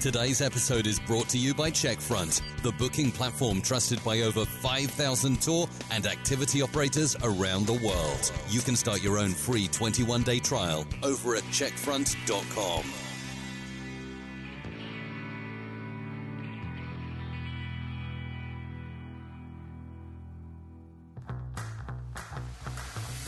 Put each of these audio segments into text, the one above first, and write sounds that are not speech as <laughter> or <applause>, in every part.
Today's episode is brought to you by Checkfront, the booking platform trusted by over 5,000 tour and activity operators around the world. You can start your own free 21 day trial over at checkfront.com.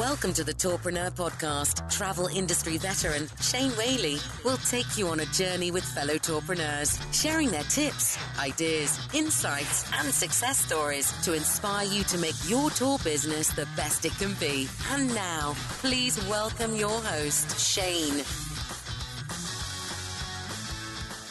Welcome to the Tourpreneur podcast. Travel industry veteran Shane Whaley will take you on a journey with fellow tourpreneurs, sharing their tips, ideas, insights, and success stories to inspire you to make your tour business the best it can be. And now, please welcome your host, Shane.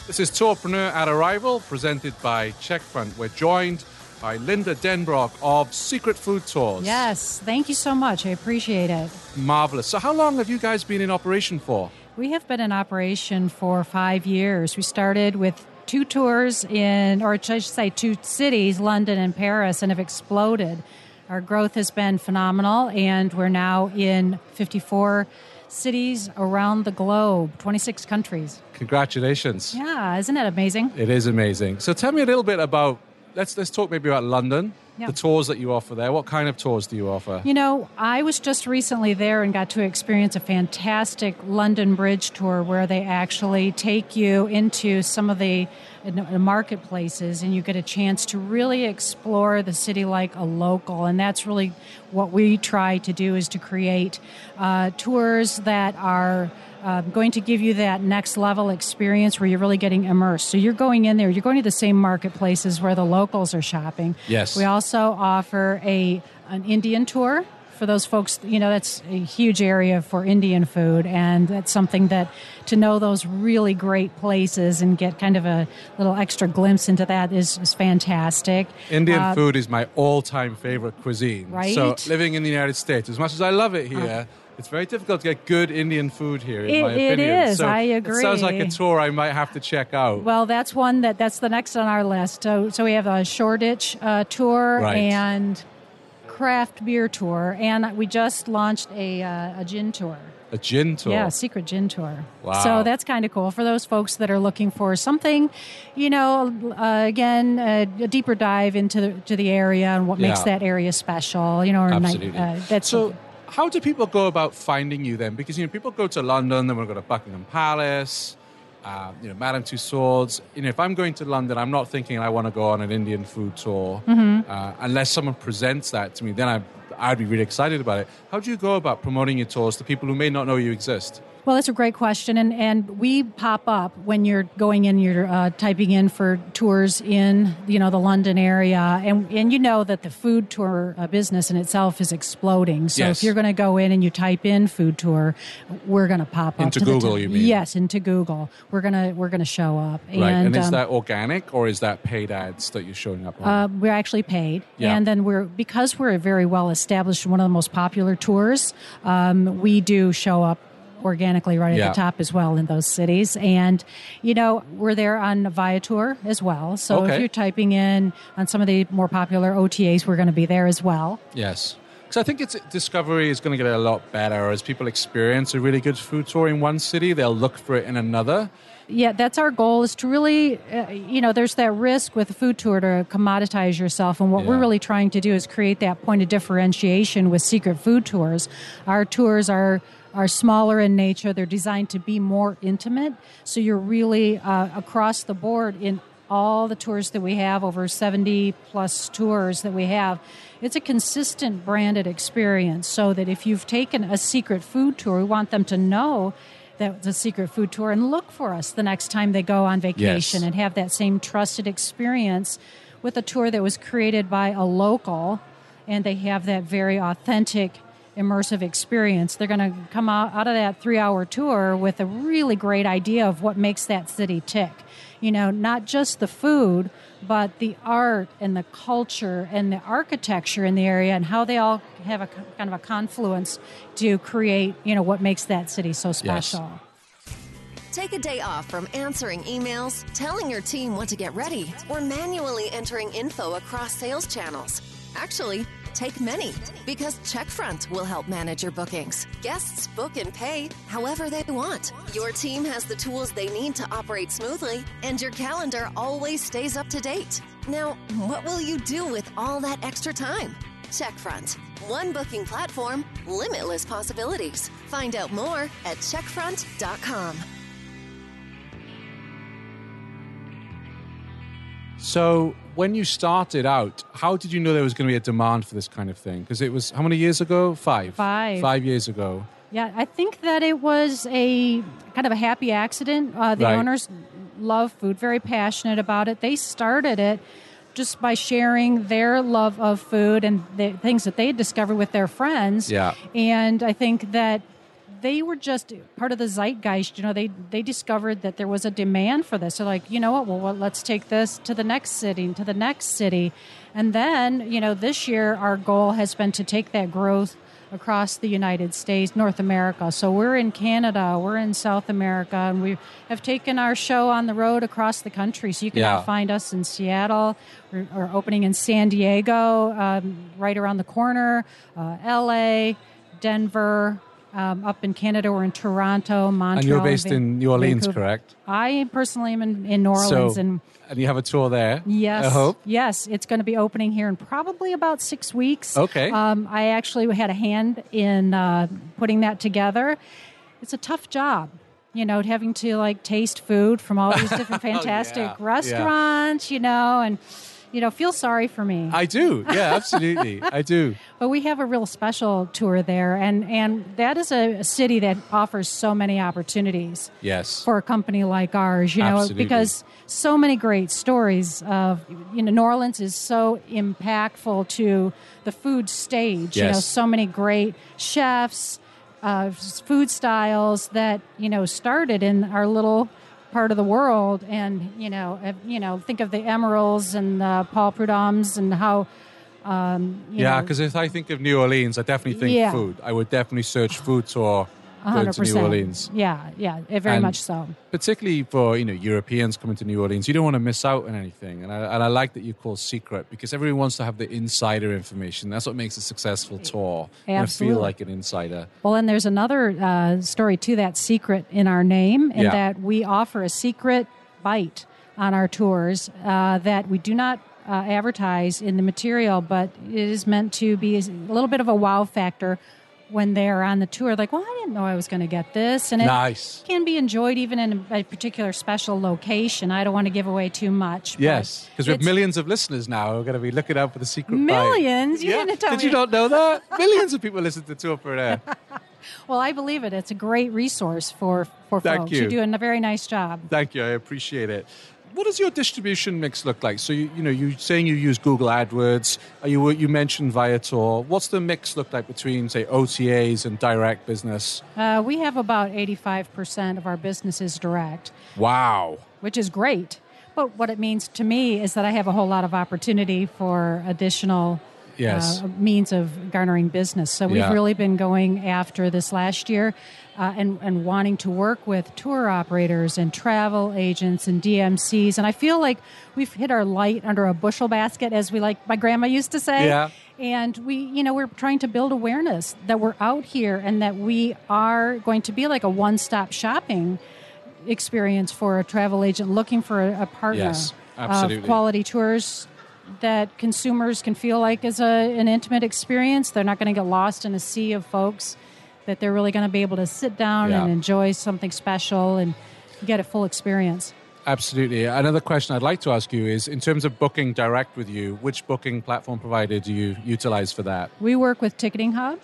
This is Tourpreneur at Arival, presented by Checkfront. We're joined by Linda Denbrock of Secret Food Tours. Yes, thank you so much. I appreciate it. Marvelous. So, how long have you guys been in operation for? We have been in operation for five years. We started with two tours in, or I should say, two cities, London and Paris, and have exploded. Our growth has been phenomenal, and we're now in 54 cities around the globe, 26 countries. Congratulations. Yeah, isn't it amazing? It is amazing. So, tell me a little bit about let's let's talk maybe about London. Yeah. The tours that you offer there. What kind of tours do you offer? You know, I was just recently there and got to experience a fantastic London Bridge tour where they actually take you into some of the marketplaces and you get a chance to really explore the city like a local. And that's really what we try to do is to create uh, tours that are um, going to give you that next level experience where you're really getting immersed. So you're going in there, you're going to the same marketplaces where the locals are shopping. Yes. We also offer a an Indian tour for those folks. You know, that's a huge area for Indian food, and that's something that to know those really great places and get kind of a little extra glimpse into that is, is fantastic. Indian Uh, food is my all-time favorite cuisine. Right? So, living in the United States, as much as I love it here. It's very difficult to get good Indian food here, in It- my it opinion. is, So I It sounds like a tour I might have to check out. Well, that's one that that's the next on our list. So, so we have a Shoreditch uh, tour Right. and craft beer tour, and we just launched a uh, a gin tour. a gin tour. Yeah, secret gin tour. Wow. So that's kind of cool for those folks that are looking for something, you know, uh, again, uh, a deeper dive into the, to the area and what makes that area special. You know, night- Absolutely. uh, that's so, how do people go about finding you then? Because you know, people go to London, then we'll go to Buckingham Palace, uh, you know, Madame Tussauds. You know, if I'm going to London, I'm not thinking I want to go on an Indian food tour Mm-hmm. uh, unless someone presents that to me. Then I, I'd be really excited about it. How do you go about promoting your tours to people who may not know you exist? Well, that's a great question, and and we pop up when you're going in, you're uh, typing in for tours in you know the London area, and and you know that the food tour uh, business in itself is exploding. So Yes. if you're going to go in and you type in food tour, we're going to pop up Into Google, top. you mean? Yes, into Google. We're gonna we're gonna show up, Right. And, is um, that organic or is that paid ads that you're showing up on? uh, we're actually paid, Yeah. and then we're because we're a very well established, one of the most popular tours. Um, we do show up organically right at the top as well in those cities, and you know we're there on Viator as well. So Okay. if you're typing in on some of the more popular OTAs, we're going to be there as well. Yes. Because I think it's Discovery is going to get a lot better as people experience a really good food tour in one city, they'll look for it in another. Yeah, that's our goal is to really, uh, you know, there's that risk with a food tour to commoditize yourself. And what we're really trying to do is create that point of differentiation with secret food tours. Our tours are are smaller in nature. They're designed to be more intimate. So you're really uh, across the board in all the tours that we have, over 70 plus tours that we have. It's a consistent branded experience so that if you've taken a secret food tour, we want them to know that it's a secret food tour and look for us the next time they go on vacation Yes. and have that same trusted experience with a tour that was created by a local and they have that very authentic immersive experience they're going to come out, out of that three hour tour with a really great idea of what makes that city tick. You know not just the food but the art and the culture and the architecture in the area and how they all have a kind of a confluence to create you know what makes that city so special. Take a day off from answering emails, telling your team what to get ready, or manually entering info across sales channels. Actually, take many because Checkfront will help manage your bookings. Guests book and pay however they want. Your team has the tools they need to operate smoothly, and your calendar always stays up to date. Now, what will you do with all that extra time? Checkfront. One booking platform, limitless possibilities. Find out more at checkfront.com. So, when you started out, how did you know there was going to be a demand for this kind of thing? Because it was how many years ago? Five. Five. Five years ago. Yeah, I think that it was a kind of a happy accident. Uh, the Right. owners love food, very passionate about it. They started it just by sharing their love of food and the things that they had discovered with their friends. Yeah. And I think that they were just part of the zeitgeist. You know, they they discovered that there was a demand for this. So, like, you know what? Well, well, let's take this to the next city, to the next city, and then you know, this year our goal has been to take that growth across the United States, North America. So we're in Canada, we're in South America, and we have taken our show on the road across the country. So you can Yeah. find us in Seattle, we're, we're opening in San Diego, um, right around the corner, uh, LA, Denver. Um, up in Canada, we're in Toronto, Montreal. And you're based in New Orleans, Vancouver. correct? I personally am in, in New Orleans, so, and and you have a tour there. Yes. I hope. Yes, it's going to be opening here in probably about six weeks. Okay. Um, I actually had a hand in uh, putting that together. It's a tough job, you know, having to like taste food from all these different <laughs> fantastic yeah. restaurants, you know, and you know, feel sorry for me. I do. Yeah, <laughs> absolutely. I do. But we have a real special tour there, and and that is a, a city that offers so many opportunities Yes. for a company like ours, you know, Absolutely. because so many great stories of, you know, New Orleans is so impactful to the food stage, you know, Yes. so many great chefs, uh, food styles that, you know, started in our little part of the world and you know you know think of the Emerils and the Paul Prudhommes and how um, you Yeah, because if I think of New Orleans, I definitely think Yeah. food. I would definitely search food tour going hundred to New. Orleans. Yeah, yeah, very And- much so. Particularly for you know Europeans coming to New Orleans, you don't want to miss out on anything. And I, and I like that you call secret because everyone wants to have the insider information. That's what makes a successful tour. Wanna feel like an insider. Well, and there's another uh, story to that secret in our name, in Yeah. that we offer a secret bite on our tours uh, that we do not uh, advertise in the material, but it is meant to be a little bit of a wow factor when they're on the tour. Like, well, I didn't know I was going to get this, and it Nice. can be enjoyed even in a particular special location. I don't want to give away too much. Yes, because we have millions of listeners now who are going to be looking out for the secret bite. Millions? You yeah. didn't tell Did me. you not know that? millions of people listen to Tourpreneur. <laughs> <laughs> Well, I believe it. It's a great resource for for Thank folks. you. You're doing a very nice job. Thank you. I appreciate it. What does your distribution mix look like? So you, you know, you're saying you use Google AdWords. Are you you mentioned Viator. What's the mix look like between say OTAs and direct business? Uh, we have about 85% of our business is direct, Wow. which is great. But what it means to me is that I have a whole lot of opportunity for additional Yes. uh, means of garnering business. So we've Yeah. really been going after this last year uh, and, and wanting to work with tour operators and travel agents and DMCs. And I feel like we've hit our light under a bushel basket, as we like my grandma used to say. Yeah. And we, you know, we're trying to build awareness that we're out here and that we are going to be like a one stop shopping experience for a travel agent looking for a, a partner Yes, absolutely. of quality tours that consumers can feel like is a, an intimate experience. They're not going to get lost in a sea of folks, that they're really going to be able to sit down Yeah. and enjoy something special and get a full experience. Absolutely. Another question I'd like to ask you is in terms of booking direct with you, which booking platform provider do you utilize for that? We work with TicketingHub.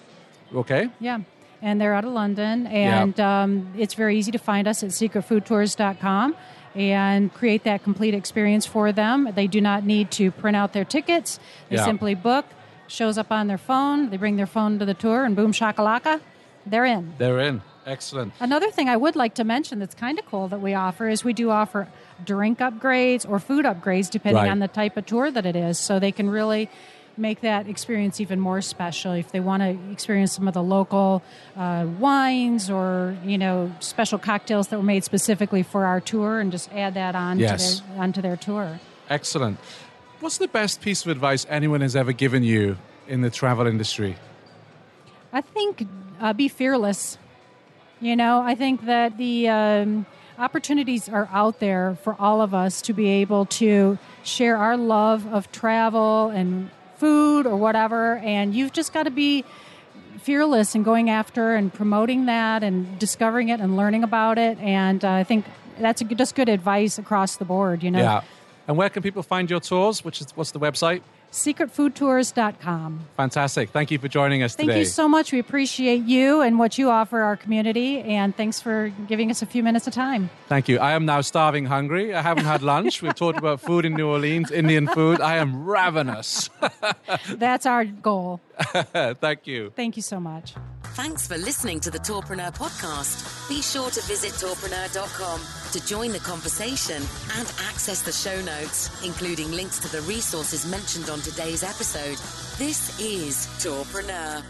Okay. Yeah. And they're out of London. And um, it's very easy to find us at secretfoodtours.com and create that complete experience for them. They do not need to print out their tickets. They Yeah. simply book, shows up on their phone. They bring their phone to the tour, and boom, shakalaka, they're in. They're in. Excellent. Another thing I would like to mention that's kind of cool that we offer is we do offer drink upgrades or food upgrades depending Right. on the type of tour that it is. So they can really make that experience even more special if they want to experience some of the local uh, wines or you know special cocktails that were made specifically for our tour and just add that on Yes. to their, onto their tour. Excellent. What's the best piece of advice anyone has ever given you in the travel industry? I think uh, be fearless. You know, I think that the um, opportunities are out there for all of us to be able to share our love of travel and food or whatever, and you've just got to be fearless in going after and promoting that and discovering it and learning about it. And uh, I think that's just good advice across the board. You know. Yeah. And where can people find your tours? Which is what's the website? secretfoodtours.com. Fantastic. Thank you for joining us Thank today. you so much. We appreciate you and what you offer our community, and thanks for giving us a few minutes of time. Thank you. I am now starving hungry. I haven't had lunch. We've talked <laughs> about food in New Orleans, Indian food. I am ravenous. That's our goal. <laughs> Thank you. Thank you so much. Thanks for listening to the Tourpreneur podcast. Be sure to visit tourpreneur.com to join the conversation and access the show notes, including links to the resources mentioned on today's episode. This is Tourpreneur.